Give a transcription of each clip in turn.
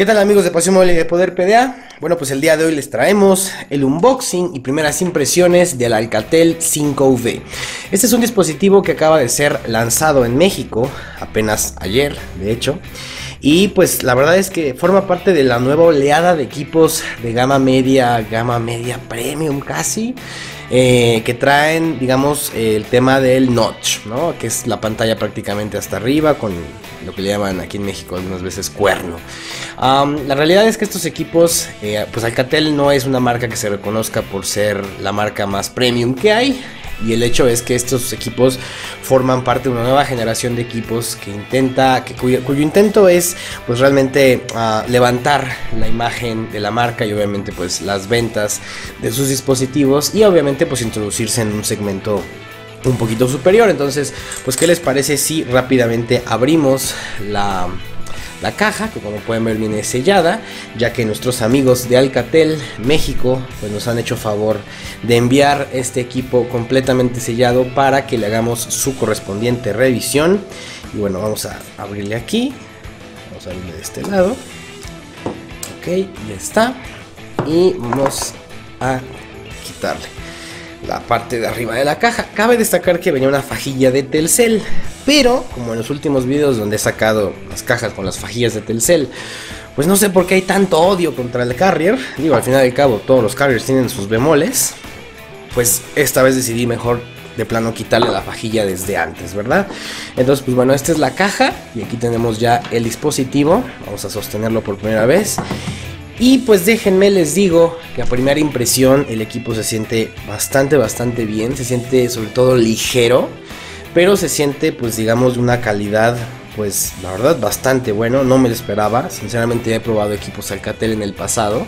¿Qué tal amigos de Pasión Móvil y de Poder PDA? Bueno, pues el día de hoy les traemos el unboxing y primeras impresiones del Alcatel 5V. Este es un dispositivo que acaba de ser lanzado en México apenas ayer, de hecho. Y pues la verdad es que forma parte de la nueva oleada de equipos de gama media, gama media premium casi. Eh, que traen, digamos, el tema del notch, ¿no? Que es la pantalla prácticamente hasta arriba con lo que le llaman aquí en México algunas veces cuerno. la realidad es que estos equipos, eh, pues Alcatel no es una marca que se reconozca por ser la marca más premium que hay. Y el hecho es que estos equipos forman parte de una nueva generación de equipos que intenta, que, cuyo, intento es pues realmente ah, levantar la imagen de la marca y obviamente pues las ventas de sus dispositivos y obviamente pues introducirse en un segmento un poquito superior. Entonces, pues qué les parece si rápidamente abrimos la la caja, que como pueden ver viene sellada, ya que nuestros amigos de Alcatel México pues nos han hecho favor de enviar este equipo completamente sellado para que le hagamos su correspondiente revisión. Y bueno, vamos a abrirle aquí. Vamos a abrirle de este lado. Ok, ya está. Y vamos a quitarle la parte de arriba de la caja. Cabe destacar que venía una fajilla de Telcel, pero como en los últimos videos donde he sacado las cajas con las fajillas de Telcel, pues no sé por qué hay tanto odio contra el carrier. Digo, al final del cabo todos los carriers tienen sus bemoles. Pues esta vez decidí mejor de plano quitarle la fajilla desde antes, ¿verdad? Entonces, pues bueno, esta es la caja y aquí tenemos ya el dispositivo. Vamos a sostenerlo por primera vez. Y pues déjenme les digo que a primera impresión el equipo se siente bastante, bastante bien. Se siente sobre todo ligero. Pero se siente pues digamos de una calidad pues la verdad bastante bueno. No me lo esperaba. Sinceramente he probado equipos Alcatel en el pasado.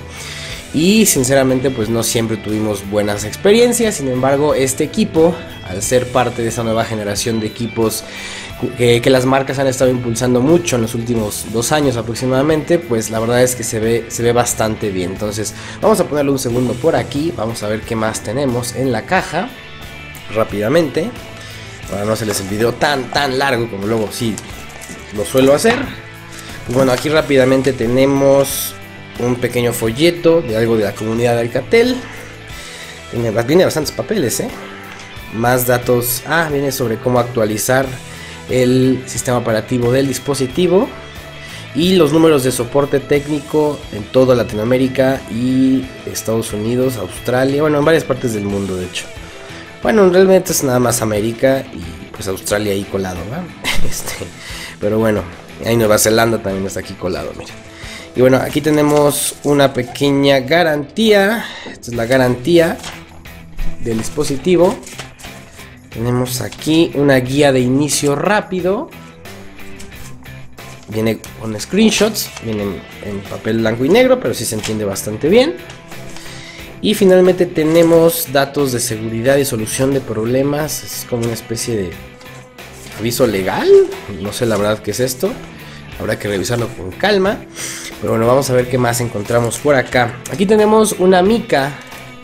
Y sinceramente pues no siempre tuvimos buenas experiencias. Sin embargo este equipo al ser parte de esa nueva generación de equipos que, las marcas han estado impulsando mucho en los últimos dos años aproximadamente, pues la verdad es que se ve, se ve bastante bien. Entonces vamos a ponerle un segundo por aquí, vamos a ver qué más tenemos en la caja rápidamente. Para no hacerles el video tan, tan largo como luego sí lo suelo hacer. Pues bueno, aquí rápidamente tenemos un pequeño folleto de algo de la comunidad de Alcatel. Viene, bastantes papeles, ¿eh? Más datos. Ah, viene sobre cómo actualizar el sistema operativo del dispositivo y los números de soporte técnico en toda Latinoamérica y Estados Unidos, Australia, bueno, en varias partes del mundo de hecho. Bueno, realmente es nada más América y pues Australia ahí colado, ¿va? Este, pero bueno, ahí Nueva Zelanda también está aquí colado, miren. Y bueno, aquí tenemos una pequeña garantía. Esta es la garantía del dispositivo. Tenemos aquí una guía de inicio rápido. Viene con screenshots, viene en, papel blanco y negro, pero sí se entiende bastante bien. Y finalmente tenemos datos de seguridad y solución de problemas. Es como una especie de aviso legal. No sé la verdad qué es esto. Habrá que revisarlo con calma. Pero bueno, vamos a ver qué más encontramos por acá. Aquí tenemos una mica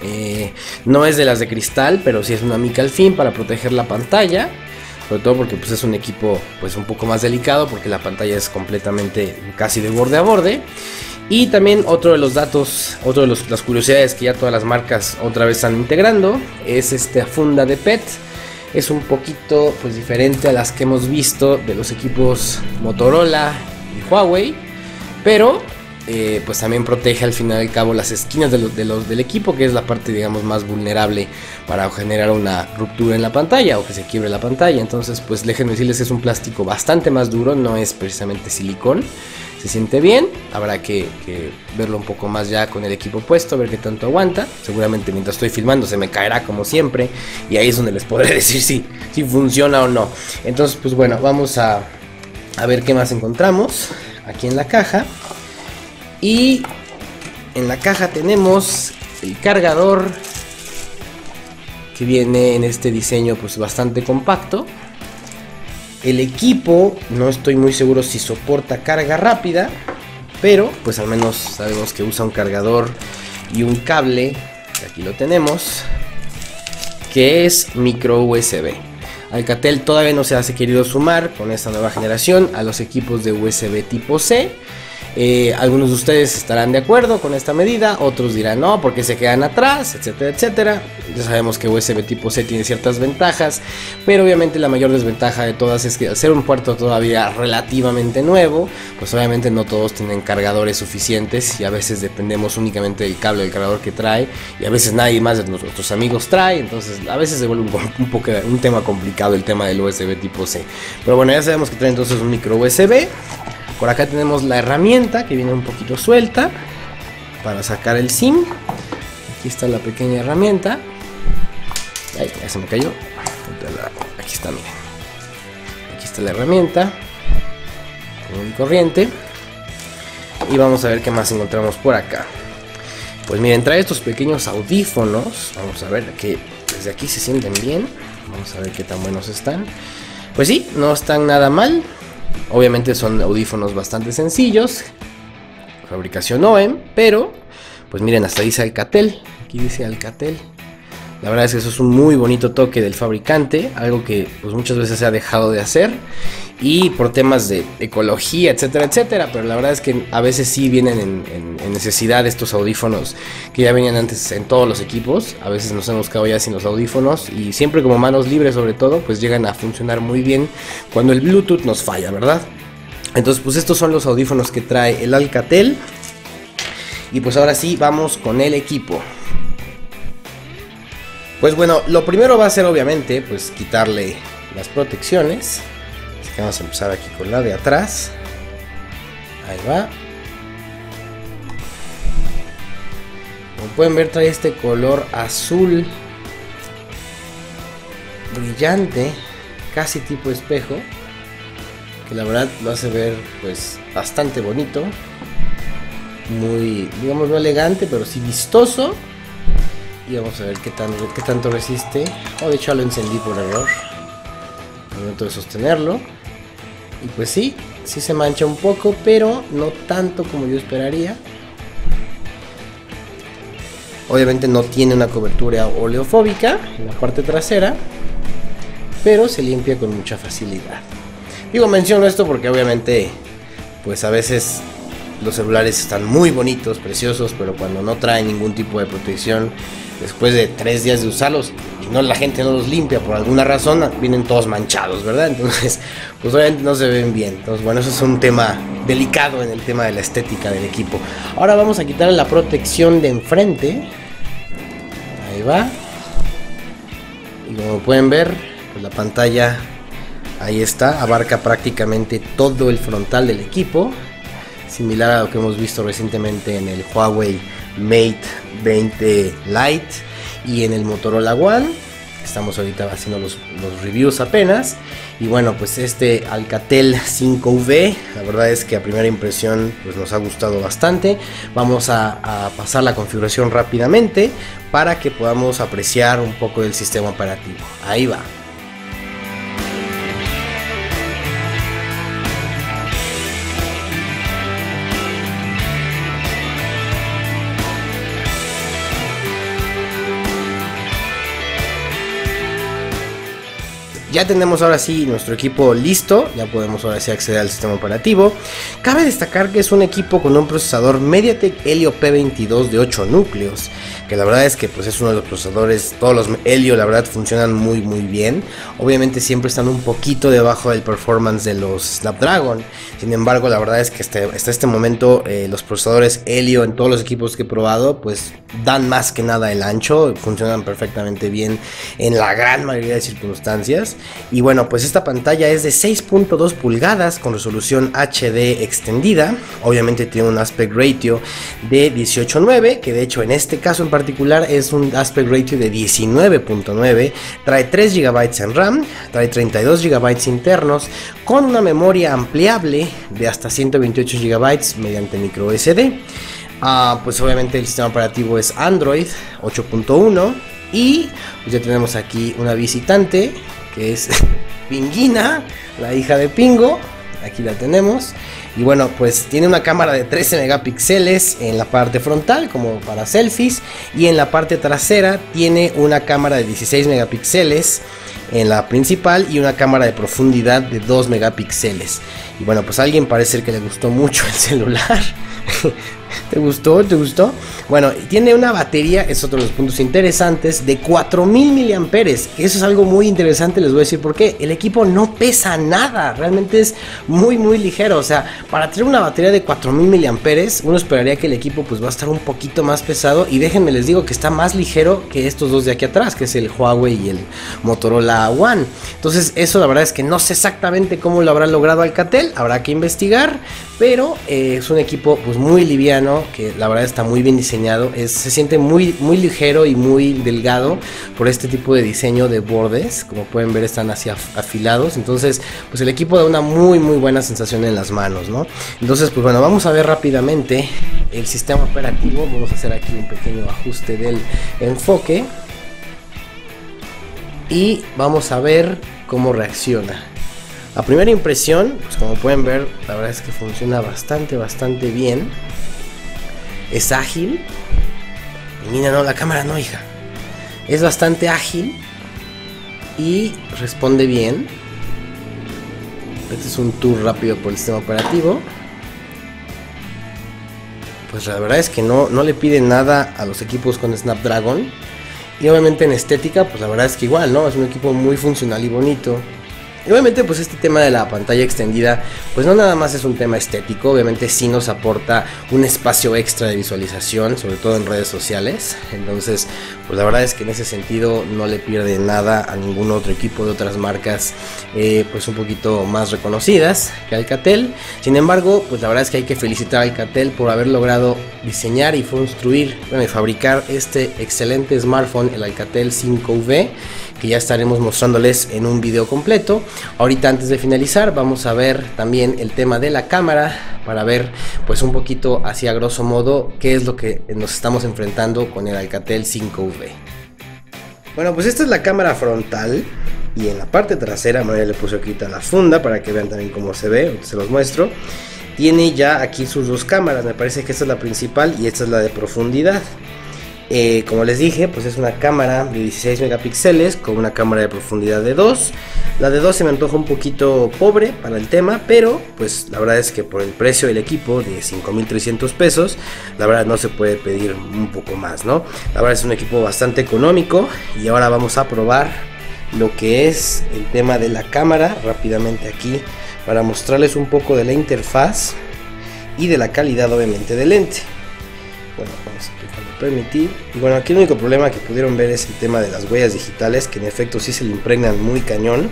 eh, no es de las de cristal, pero sí es una mica al fin para proteger la pantalla. Sobre todo porque pues, es un equipo pues, un poco más delicado porque la pantalla es completamente casi de borde a borde. Y también otro de los datos, otro de las curiosidades que ya todas las marcas otra vez están integrando es esta funda de PET. Es un poquito pues diferente a las que hemos visto de los equipos Motorola y Huawei. Pero eh, pues también protege al final del cabo las esquinas del equipo, que es la parte digamos más vulnerable para generar una ruptura en la pantalla o que se quiebre la pantalla. Entonces pues déjenme decirles es un plástico bastante más duro, no es precisamente silicón. Se siente bien, habrá que, verlo un poco más ya con el equipo puesto, ver qué tanto aguanta. Seguramente mientras estoy filmando se me caerá como siempre y ahí es donde les podré decir si, si funciona o no. Entonces pues bueno, vamos a, a ver qué más encontramos aquí en la caja. Y en la caja tenemos el cargador que viene en este diseño pues bastante compacto. El equipo no estoy muy seguro si soporta carga rápida, pero pues al menos sabemos que usa un cargador y un cable, aquí lo tenemos, que es micro USB. Alcatel todavía no se ha querido sumar con esta nueva generación a los equipos de USB tipo C Eh, algunos de ustedes estarán de acuerdo con esta medida, otros dirán no, porque se quedan atrás, etcétera, etcétera. Ya sabemos que USB tipo C tiene ciertas ventajas, pero obviamente la mayor desventaja de todas es que al ser un puerto todavía relativamente nuevo, pues obviamente no todos tienen cargadores suficientes y a veces dependemos únicamente del cable del cargador que trae y a veces nadie más de nuestros amigos trae, entonces a veces se vuelve un, poco, un tema complicado el tema del USB tipo C. Pero bueno, ya sabemos que trae entonces un micro USB. Por acá tenemos la herramienta que viene un poquito suelta para sacar el SIM. Aquí está la pequeña herramienta. Ay, ya se me cayó. Aquí está, miren. Aquí está la herramienta. Común corriente. Y vamos a ver qué más encontramos por acá. Pues miren, trae estos pequeños audífonos. Vamos a ver que desde aquí se sienten bien. Vamos a ver qué tan buenos están. Pues sí, no están nada mal. Obviamente son audífonos bastante sencillos. Fabricación OEM, pero pues miren, hasta dice Alcatel. Aquí dice Alcatel. La verdad es que eso es un muy bonito toque del fabricante, algo que pues muchas veces se ha dejado de hacer y por temas de ecología, etcétera, etcétera. Pero la verdad es que a veces sí vienen en, en, necesidad estos audífonos que ya venían antes en todos los equipos. A veces nos hemos quedado ya sin los audífonos y siempre como manos libres sobre todo, pues llegan a funcionar muy bien cuando el Bluetooth nos falla, ¿verdad? Entonces pues estos son los audífonos que trae el Alcatel. Y pues ahora sí, vamos con el equipo. Pues bueno, lo primero va a ser obviamente pues quitarle las protecciones. Así que vamos a empezar aquí con la de atrás. Ahí va. Como pueden ver trae este color azul brillante, casi tipo espejo, que la verdad lo hace ver pues bastante bonito, muy digamos no elegante, pero sí vistoso y vamos a ver qué, tan, qué tanto resiste. Oh, de hecho lo encendí por error. Al momento de sostenerlo. Y pues sí, sí se mancha un poco, pero no tanto como yo esperaría. Obviamente no tiene una cobertura oleofóbica en la parte trasera, pero se limpia con mucha facilidad. Digo, menciono esto porque obviamente, pues a veces los celulares están muy bonitos, preciosos, pero cuando no traen ningún tipo de protección, después de tres días de usarlos y no la gente no los limpia por alguna razón, vienen todos manchados, ¿verdad? Entonces, pues obviamente no se ven bien. Entonces, bueno, eso es un tema delicado en el tema de la estética del equipo. Ahora vamos a quitar la protección de enfrente. Ahí va. Y como pueden ver, pues la pantalla ahí está, abarca prácticamente todo el frontal del equipo, similar a lo que hemos visto recientemente en el Huawei Mate 20 Lite y en el Motorola One. Estamos ahorita haciendo los, reviews apenas. Y bueno, pues este Alcatel 5V, la verdad es que a primera impresión pues nos ha gustado bastante. Vamos a, a pasar la configuración rápidamente para que podamos apreciar un poco del sistema operativo. Ahí va. Ya tenemos ahora sí nuestro equipo listo, ya podemos ahora sí acceder al sistema operativo. Cabe destacar que es un equipo con un procesador MediaTek Helio P22 de 8 núcleos, que la verdad es que pues es uno de los procesadores, todos los Helio la verdad funcionan muy muy bien. Obviamente siempre están un poquito debajo del performance de los Snapdragon. Sin embargo, la verdad es que hasta, hasta este momento eh, los procesadores Helio en todos los equipos que he probado pues dan más que nada el ancho, funcionan perfectamente bien en la gran mayoría de circunstancias. Y bueno, pues esta pantalla es de 6.2 pulgadas con resolución HD extendida. Obviamente tiene un aspect ratio de 18.9, que de hecho en este caso en particular es un aspect ratio de 19.9. Trae 3 GB en RAM, trae 32 GB internos con una memoria ampliable de hasta 128 GB mediante micro SD. Uh, pues obviamente el sistema operativo es Android 8.1 y pues ya tenemos aquí una visitante que es Pinguina, la hija de Pingo. Aquí la tenemos. Y bueno, pues tiene una cámara de 13 megapíxeles en la parte frontal como para selfies y en la parte trasera tiene una cámara de 16 megapíxeles en la principal y una cámara de profundidad de 2 megapíxeles. Y bueno, pues a alguien parece que le gustó mucho el celular. ¿Te gustó? ¿Te gustó? Bueno, tiene una batería, es otro de los puntos interesantes, de 4000 miliamperes. Eso es algo muy interesante, les voy a decir por qué. El equipo no pesa nada, realmente es muy, muy ligero. O sea, para tener una batería de 4000 miliamperes, uno esperaría que el equipo pues va a estar un poquito más pesado. Y déjenme les digo que está más ligero que estos dos de aquí atrás, que es el Huawei y el Motorola One. Entonces, eso la verdad es que no sé exactamente cómo lo habrá logrado Alcatel, habrá que investigar. Pero eh, es un equipo pues muy liviano, que la verdad está muy bien diseñado. Es, se siente muy, muy ligero y muy delgado por este tipo de diseño de bordes. Como pueden ver están así afilados. Entonces pues el equipo da una muy muy buena sensación en las manos. ¿no? Entonces pues bueno, vamos a ver rápidamente el sistema operativo. Vamos a hacer aquí un pequeño ajuste del enfoque. Y vamos a ver cómo reacciona. A primera impresión, pues como pueden ver, la verdad es que funciona bastante, bastante bien. Es ágil. Mira, no, la cámara no, hija. Es bastante ágil. Y responde bien. Este es un tour rápido por el sistema operativo. Pues la verdad es que no, no le pide nada a los equipos con Snapdragon. Y obviamente en estética, pues la verdad es que igual, ¿no? Es un equipo muy funcional y bonito. Y obviamente pues este tema de la pantalla extendida pues no nada más es un tema estético, obviamente sí nos aporta un espacio extra de visualización, sobre todo en redes sociales. Entonces pues la verdad es que en ese sentido no le pierde nada a ningún otro equipo de otras marcas eh, pues un poquito más reconocidas que Alcatel. Sin embargo pues la verdad es que hay que felicitar a Alcatel por haber logrado diseñar y construir, bueno y fabricar este excelente smartphone, el Alcatel 5V que ya estaremos mostrándoles en un video completo. Ahorita antes de finalizar vamos a ver también el tema de la cámara para ver pues un poquito hacia grosso modo qué es lo que nos estamos enfrentando con el Alcatel 5V. Bueno pues esta es la cámara frontal y en la parte trasera, ya le puse aquí la funda para que vean también cómo se ve, se los muestro. Tiene ya aquí sus dos cámaras, me parece que esta es la principal y esta es la de profundidad. Eh, como les dije, pues es una cámara de 16 megapíxeles con una cámara de profundidad de 2. La de 2 se me antoja un poquito pobre para el tema, pero pues la verdad es que por el precio del equipo de 5.300 pesos, la verdad no se puede pedir un poco más, ¿no? La verdad es un equipo bastante económico y ahora vamos a probar lo que es el tema de la cámara rápidamente aquí para mostrarles un poco de la interfaz y de la calidad obviamente del lente. Bueno, vamos a permitir. Y bueno, aquí el único problema que pudieron ver es el tema de las huellas digitales, que en efecto sí se le impregnan muy cañón.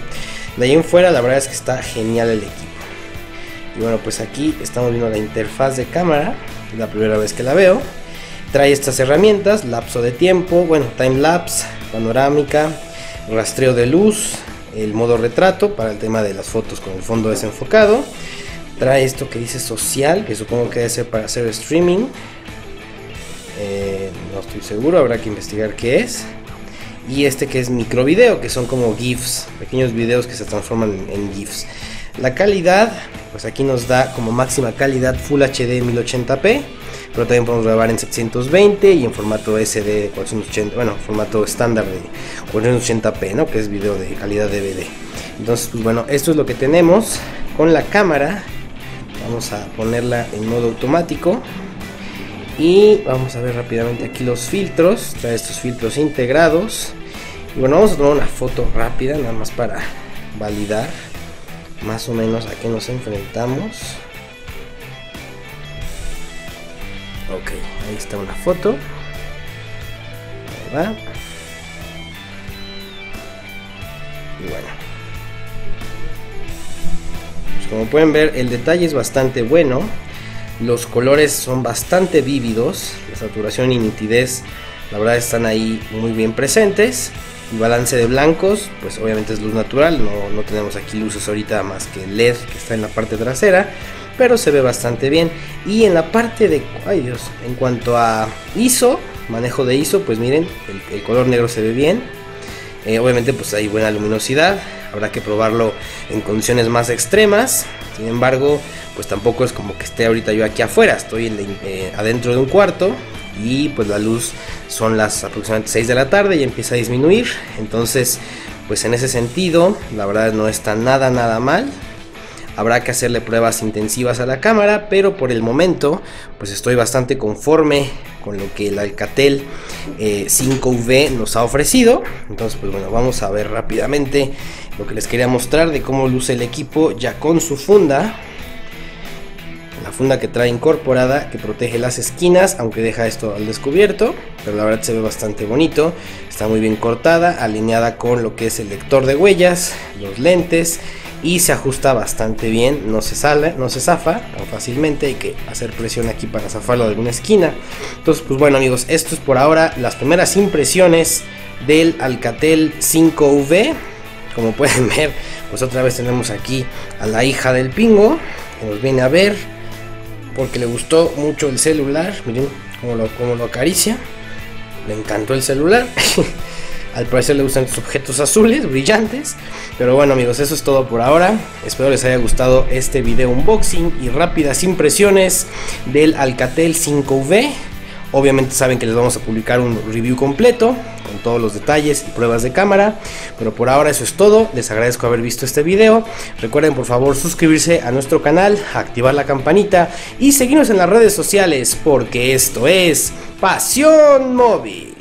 De ahí en fuera, la verdad es que está genial el equipo. Y bueno, pues aquí estamos viendo la interfaz de cámara, la primera vez que la veo. Trae estas herramientas, lapso de tiempo, bueno, time lapse, panorámica, rastreo de luz, el modo retrato para el tema de las fotos con el fondo desenfocado. Trae esto que dice social, que supongo que debe ser para hacer streaming. No estoy seguro, habrá que investigar qué es. Y este que es micro video, que son como GIFs, pequeños videos que se transforman en GIFs. La calidad, pues aquí nos da como máxima calidad Full HD 1080p, pero también podemos grabar en 720 y en formato SD 480, bueno, formato estándar de 480p, ¿no? Que es video de calidad DVD. Entonces, pues bueno, esto es lo que tenemos con la cámara. Vamos a ponerla en modo automático. Y vamos a ver rápidamente aquí los filtros. Trae estos filtros integrados. Y bueno, vamos a tomar una foto rápida, nada más para validar más o menos a qué nos enfrentamos. Ok, ahí está una foto. Va. Y bueno. Pues como pueden ver, el detalle es bastante bueno. Los colores son bastante vívidos, la saturación y nitidez la verdad están ahí muy bien presentes. El balance de blancos, pues obviamente es luz natural, no, tenemos aquí luces ahorita más que LED que está en la parte trasera, pero se ve bastante bien. Y en la parte de, ay Dios, en cuanto a ISO, manejo de ISO, pues miren, el, color negro se ve bien. Eh, obviamente pues hay buena luminosidad. Habrá que probarlo en condiciones más extremas. Sin embargo, pues tampoco es como que esté ahorita yo aquí afuera, estoy eh, adentro de un cuarto y pues la luz son las aproximadamente 6 de la tarde y empieza a disminuir. Entonces, pues en ese sentido, la verdad no está nada, nada mal. Habrá que hacerle pruebas intensivas a la cámara, pero por el momento, pues estoy bastante conforme con lo que el Alcatel 5V eh, nos ha ofrecido. Entonces, pues bueno, vamos a ver rápidamente lo que les quería mostrar de cómo luce el equipo ya con su funda. La funda que trae incorporada que protege las esquinas aunque deja esto al descubierto pero la verdad se ve bastante bonito. Está muy bien cortada alineada con lo que es el lector de huellas los lentes y se ajusta bastante bien. No se sale no se zafa tan fácilmente hay que hacer presión aquí para zafarlo de alguna esquina. Entonces pues bueno amigos esto es por ahora las primeras impresiones del Alcatel 5V como pueden ver pues otra vez tenemos aquí a la hija del pingo que nos viene a ver porque le gustó mucho el celular. Miren cómo lo, lo acaricia. Le encantó el celular. Al parecer le gustan estos objetos azules, brillantes. Pero bueno amigos, eso es todo por ahora. Espero les haya gustado este video unboxing y rápidas impresiones del Alcatel 5V. Obviamente saben que les vamos a publicar un review completo con todos los detalles y pruebas de cámara. Pero por ahora eso es todo. Les agradezco haber visto este video. Recuerden por favor suscribirse a nuestro canal, activar la campanita y seguirnos en las redes sociales porque esto es Pasión Móvil.